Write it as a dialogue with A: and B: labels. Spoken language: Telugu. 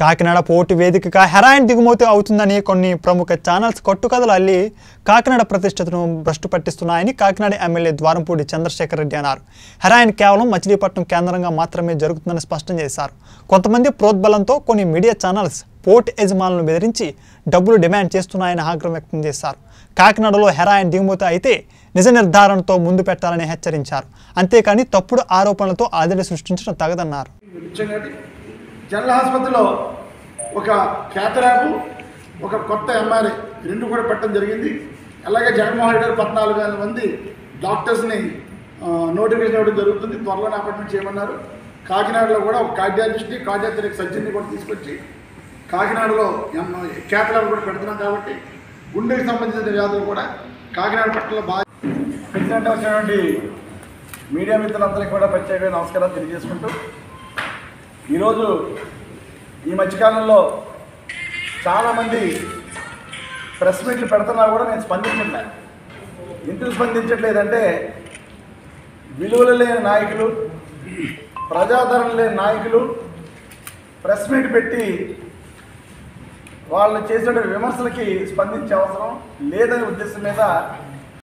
A: కాకినాడ పోటీ వేదికగా హెరాయిన్ దిగుమతి అవుతుందని కొన్ని ప్రముఖ ఛానల్స్ కట్టుకథలు అల్లి కాకినాడ ప్రతిష్టతను భ్రష్టు పట్టిస్తున్నాయని కాకినాడ ఎమ్మెల్యే ద్వారంపూడి చంద్రశేఖర్ రెడ్డి అన్నారు. హెరాయిన్ కేవలం మచిలీపట్నం కేంద్రంగా మాత్రమే జరుగుతుందని స్పష్టం చేశారు. కొంతమంది ప్రోద్బలంతో కొన్ని మీడియా ఛానల్స్ పోర్ట్ యజమానులను బెదిరించి డబ్బులు డిమాండ్ చేస్తున్నాయని ఆగ్రహం వ్యక్తం చేశారు. కాకినాడలో హెరాయిన్ దిగుమతి అయితే నిజ నిర్ధారణతో ముందు పెట్టాలని హెచ్చరించారు. అంతేకాని తప్పుడు ఆరోపణలతో ఆదిడి సృష్టించడం తగదన్నారు.
B: జనరల్ ఆసుపత్రిలో ఒక క్యాథరాపు ఒక కొత్త ఎంఆర్ఐ రెండు కూడా పెట్టడం జరిగింది. అలాగే జగన్మోహన్ రెడ్డి గారు పద్నాలుగు వేల మంది డాక్టర్స్ని నోటిఫికేషన్ ఇవ్వడం జరుగుతుంది. త్వరలోనే అపాయింట్మెంట్ చేయమన్నారు. కాకినాడలో కూడా ఒక కార్డియాలజిస్ట్ని కార్డియాథరిక్ సర్జన్ని కూడా తీసుకొచ్చి కాకినాడలో క్యాథలాబ్ కూడా పెడుతున్నాం కాబట్టి గుండెకి సంబంధించిన వ్యాధులు కూడా కాకినాడ పట్టణంలో బాగా ప్రెసిడెంట్ వచ్చినటువంటి మీడియా మిత్రులందరికీ కూడా ప్రత్యేకమైన నమస్కారాలు తెలియజేసుకుంటూ ఈరోజు ఈ మధ్యకాలంలో చాలామంది ప్రెస్ మీట్లు పెడుతున్నా కూడా నేను స్పందించట్లే. ఎందుకు స్పందించట్లేదంటే విలువలు లేని నాయకులు ప్రజాదరణ లేని నాయకులు ప్రెస్ మీట్ పెట్టి వాళ్ళు చేసిన విమర్శలకి స్పందించే అవసరం లేదనే ఉద్దేశం మీద